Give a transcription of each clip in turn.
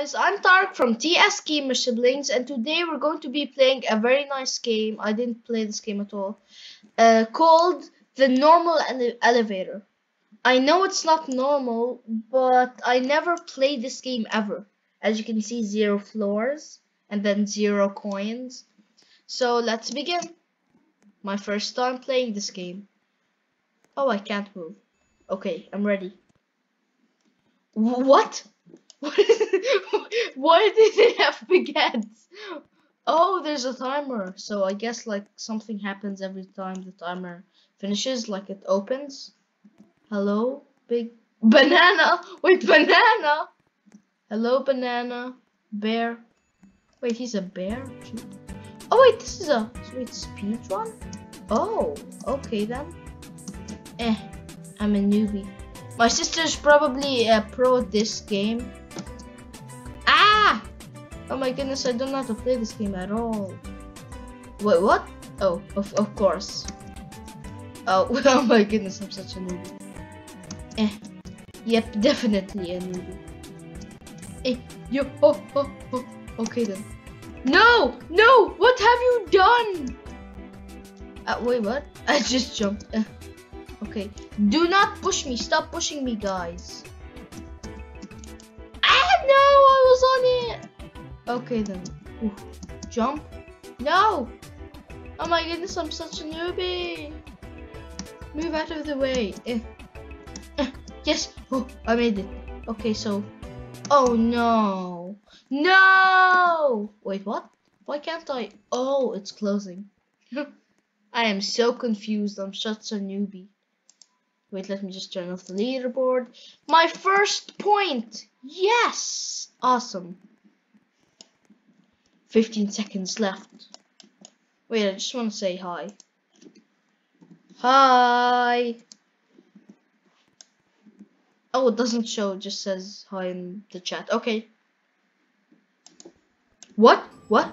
guys, I'm Tariq from TS Gamer Siblings and today we're going to be playing a very nice game. I didn't play this game at all. Uh, called The Normal Ele Elevator. I know it's not normal, but I never played this game ever. As you can see, zero floors and then zero coins. So let's begin. My first time playing this game. Oh, I can't move. Okay, I'm ready. Wh- What? What is Why did it have heads? Oh, there's a timer. So I guess like something happens every time the timer finishes, like it opens. Hello, big banana. Wait, banana. Hello, banana. Bear. Wait, he's a bear. Oh wait, this is a wait speed run. Oh, okay then. Eh, I'm a newbie. My sister's probably a pro at this game. Oh my goodness, I don't know how to play this game at all. Wait, what? Oh, of, of course. Oh, oh my goodness, I'm such a newbie. Eh. Yep, definitely a newbie. Eh, yo, oh, oh, oh. Okay then. No! No! What have you done? Uh, wait, what? I just jumped. Uh, okay. Do not push me. Stop pushing me, guys. Ah, no! I was on it. Okay, then. Ooh. Jump. No! Oh my goodness, I'm such a newbie. Move out of the way. Eh. Eh, Yes. Oh, I made it. Okay, so. Oh no. No! Wait, what? Why can't I? Oh, it's closing. I am so confused. I'm such a newbie. Wait, let me just turn off the leaderboard. My first point! Yes! Awesome. 15 seconds left. Wait, I just want to say hi. Hi! Oh, it doesn't show, it just says hi in the chat. Okay. What? What?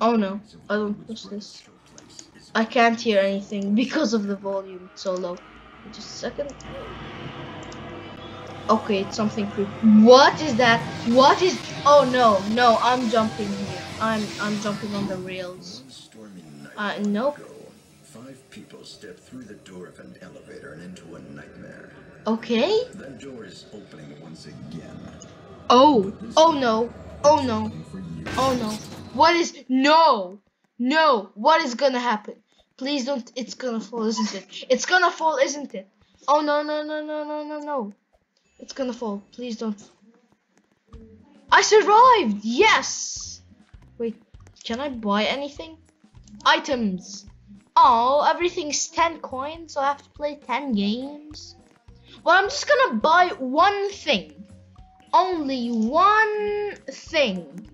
Oh no, I don't push this. I can't hear anything because of the volume so low. Just a second. Okay, it's something creepy. What is that? What is? Oh no, no! I'm jumping here. I'm I'm jumping on the rails. Uh, nope. five people stepped through the door of an elevator and into a nightmare. Okay. That door is opening once again. Oh. Oh no. Oh no. Oh no. What is? No. No. What is gonna happen? Please don't. It's gonna fall, isn't it? It's gonna fall, isn't it? Oh no no no no no no no. It's gonna fall. Please don't. I survived. Yes. Wait. Can I buy anything? Items. Oh, everything's 10 coins, so I have to play 10 games. Well, I'm just gonna buy one thing. Only one thing.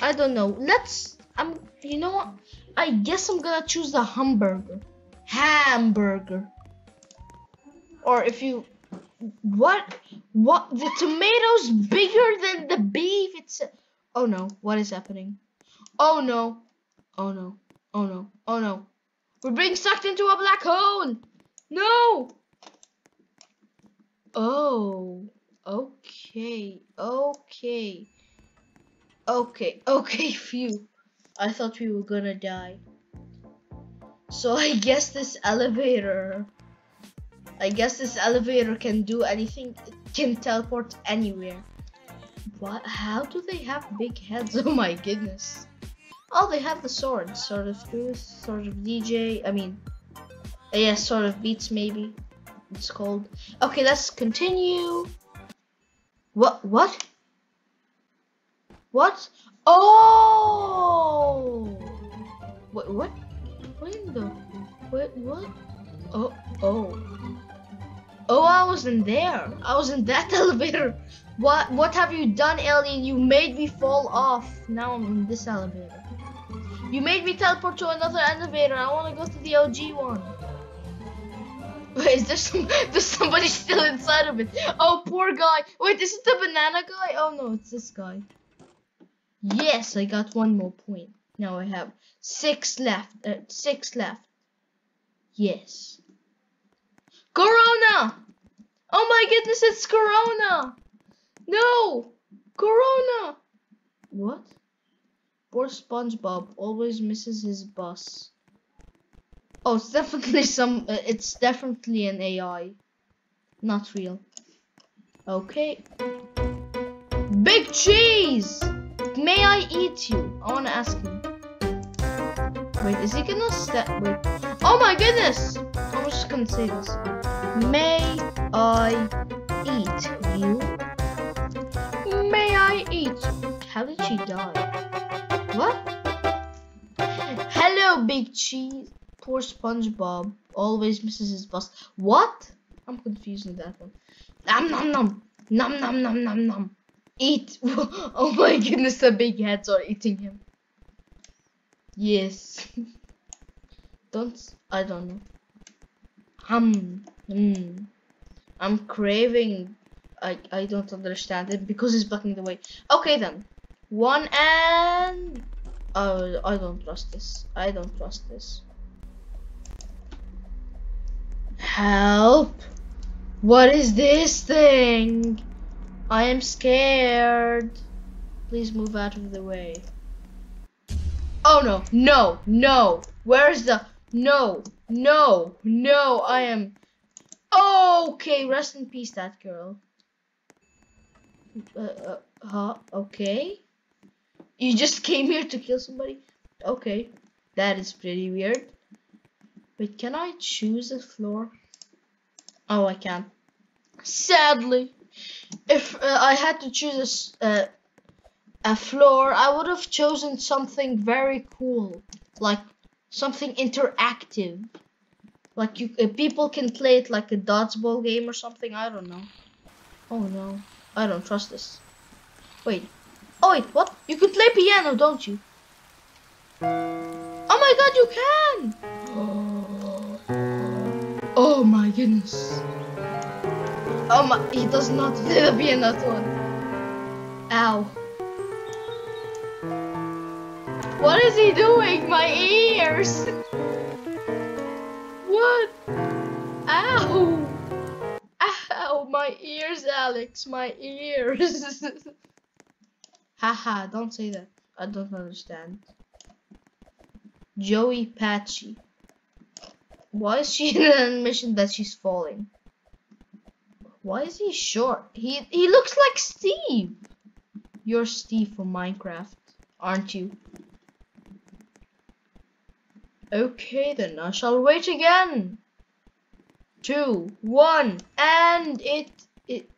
I don't know. Let's. I'm. You know what? I guess I'm gonna choose the hamburger. Hamburger. Or if you. What? What? The tomato's bigger than the beef. It's. Oh no. What is happening? Oh no. Oh no. Oh no. Oh no. We're being sucked into a black hole. No. Oh. Okay. Okay. Okay. Okay. Phew. I thought we were gonna die. So I guess this elevator. I guess this elevator can do anything. It can teleport anywhere. What? How do they have big heads? Oh my goodness. Oh, they have the sword. Sword of Sword of DJ. I mean, yeah, Sword of Beats maybe. It's called. Okay, let's continue. What? What? What? Oh! What? What? What in the? What? What? Oh! Oh! Oh! I wasn't there. I was in that elevator. What? What have you done, alien? You made me fall off. Now I'm in this elevator. You made me teleport to another elevator. I want to go to the OG one. Wait, is there some? There's somebody still inside of it. Oh, poor guy. Wait, is it the banana guy? Oh no, it's this guy. Yes, I got one more point. Now I have six left. Uh, six left. Yes. Corona! Oh my goodness, it's Corona! No! Corona! What? Poor SpongeBob always misses his bus. Oh, it's definitely some. Uh, it's definitely an AI, not real. Okay. Big cheese! May I eat you? I wanna ask him. Wait, is he gonna step? Wait. Oh my goodness! I was just gonna say this. May I eat you? May I eat? How did she die? What? Hello, Big Cheese. Poor SpongeBob always misses his bus. What? I'm confused with that one. Nom nom nom. Nom nom nom nom nom. Eat. oh my goodness, the big heads are eating him. Yes. don't. I don't know. Um. Mm. I'm craving. I I don't understand it because it's blocking the way. Okay then. One and. Oh, I don't trust this. I don't trust this. Help! What is this thing? I am scared. Please move out of the way. Oh no, no, no. Where's the. No, no, no. I am. Okay, rest in peace, that girl. Uh, uh, huh? Okay. You just came here to kill somebody? Okay. That is pretty weird. Wait, can I choose a floor? Oh, I can. Sadly, if uh, I had to choose a, uh, a floor, I would have chosen something very cool, like something interactive. Like you, people can play it like a dodgeball game or something. I don't know. Oh no, I don't trust this. Wait. Oh wait, what? You can play piano, don't you? Oh my god, you can! Oh, oh my goodness. Oh my, he does not play the piano at all. Ow. What is he doing? My ears! what? Ow! Ow, my ears, Alex, my ears. Haha, don't say that. I don't understand. Joey Patchy. Why is she in an admission that she's falling? Why is he short? He he looks like Steve. You're Steve from Minecraft, aren't you? Okay then, I shall wait again. Two, one, and it it.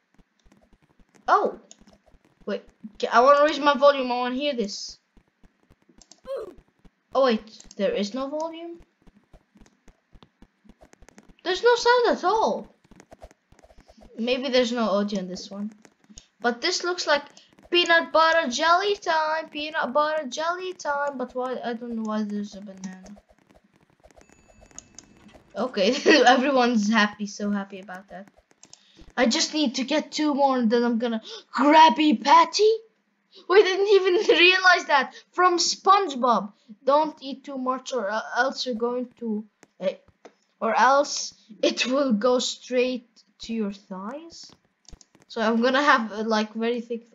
Oh, wait. I want to raise my volume. I want to hear this. Oh wait, there is no volume. There's no sound at all. Maybe there's no audio in this one. But this looks like peanut butter jelly time. Peanut butter jelly time. But why? I don't know why there's a banana. Okay, everyone's happy. So happy about that. I just need to get two more and then I'm gonna Krabby Patty. We didn't even realize that from SpongeBob. Don't eat too much or else you're going to... Uh, or else it will go straight to your thighs. So I'm gonna have uh, like very thick.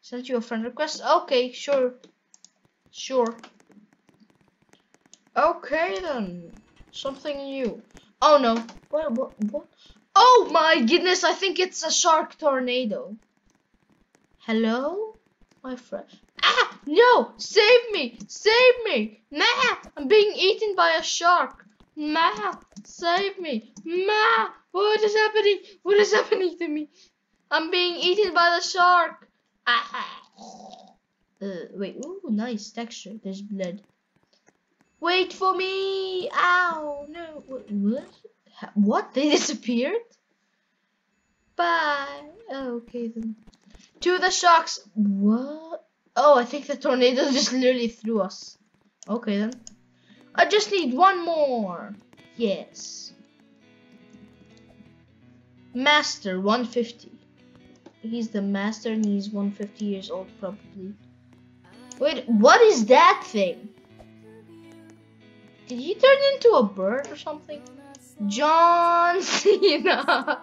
Send you a friend request. Okay, sure, sure. Okay then, something new. Oh no! What? What? What? Oh my goodness! I think it's a shark tornado. Hello, my friend. Ah! No! Save me! Save me! Nah! I'm being eaten by a shark. Ma, save me. Ma, what is happening? What is happening to me? I'm being eaten by the shark. Ah. Uh, wait, ooh, nice texture. There's blood. Wait for me. Ow, no. What? What? They disappeared? Bye. Oh, okay then. To the sharks. What? Oh, I think the tornado just literally threw us. Okay then. I just need one more. Yes. Master 150. He's the master and he's 150 years old probably. Wait, what is that thing? Did he turn into a bird or something? John Cena.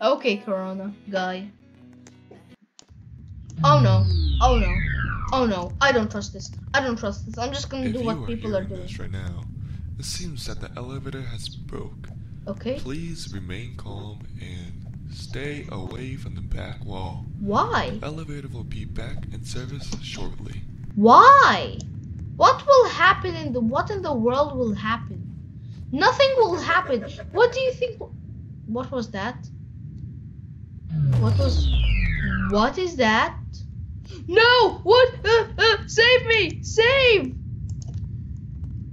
okay, Corona guy. Oh no. Oh no. Oh no. I don't trust this. I don't trust this. I'm just gonna If do what are people are hearing doing. right now, it seems that the elevator has broke. Okay. Please remain calm and stay away from the back wall. Why? The Elevator will be back in service shortly. Why? What will happen in the what in the world will happen? Nothing will happen. What do you think? What was that? What was? What is that? No! What? Uh, uh, save me! Save!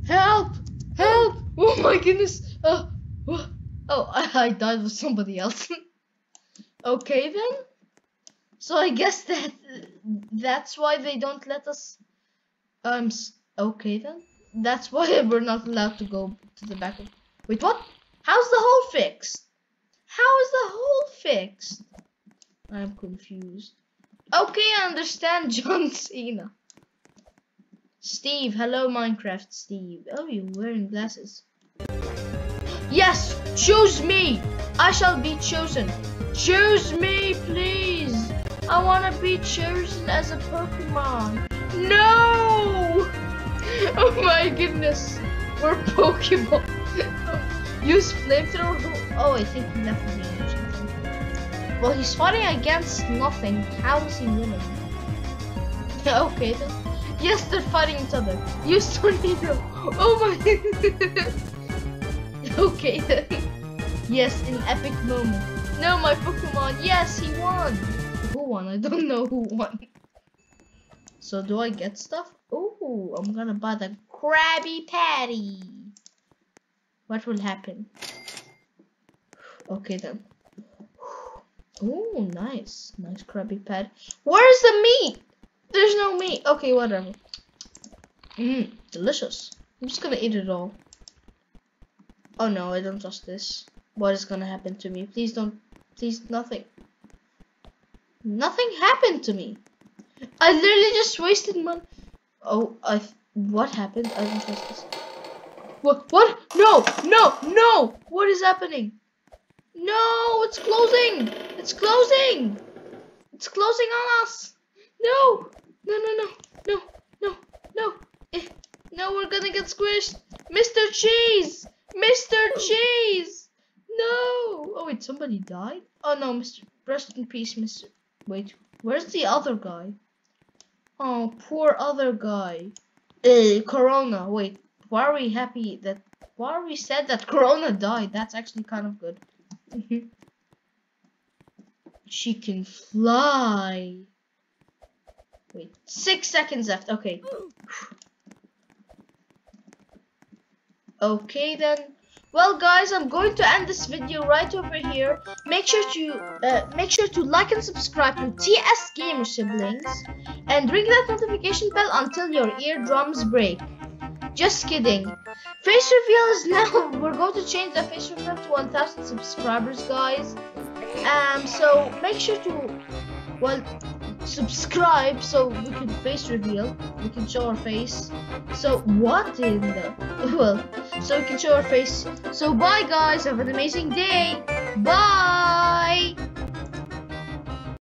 Help! Help! Oh my goodness! Uh, uh, oh, I, I died with somebody else. okay then. So I guess that that's why they don't let us. Um. Okay then. That's why we're not allowed to go to the back of. Wait, what? How's the hole fixed? How is the hole fixed? I'm confused. Okay, I understand, John Cena. Steve, hello, Minecraft Steve. Oh, you're wearing glasses. Yes, choose me. I shall be chosen. Choose me, please. I want to be chosen as a Pokemon. No! Oh my goodness. We're Pokemon. Use flamethrower. Oh, I think he left me. Well, he's fighting against nothing. How is he winning? okay then. Yes, they're fighting each other. Use tornado. Oh my. okay then. Yes, an epic moment. No, my Pokemon. Yes, he won. Who won? I don't know who won. So do I get stuff? Oh, I'm gonna buy the Krabby Patty. What will happen? Okay then. Oh, nice, nice Krabby Patty. Where's the meat? There's no meat. Okay, whatever. Mmm, delicious. I'm just gonna eat it all. Oh no, I don't trust this. What is gonna happen to me? Please don't. Please, nothing. Nothing happened to me. I literally just wasted money. Oh, I. What happened? I don't trust this. What? What? No! No! No! What is happening? No! It's closing! It's closing! It's closing on us! No! No! No! No! No! No! No! Eh, no! We're gonna get squished! Mr. Cheese! Mr. Cheese! No! Oh wait, somebody died? Oh no, Mr. Rest in peace, Mr. Wait, where's the other guy? Oh, poor other guy. Uh, Corona. Wait, why are we happy that? Why are we sad that Corona died? That's actually kind of good. she can fly. Wait, six seconds left. Okay. Okay then. Well guys, I'm going to end this video right over here. Make sure to uh, make sure to like and subscribe to TS Gamer Siblings and ring that notification bell until your eardrums break. Just kidding. Face reveal is now we're going to change the face reveal to 1000 subscribers guys. Um so make sure to well subscribe so we can face reveal. We can show our face. So what in the well so we can show our face. So bye guys, have an amazing day. Bye.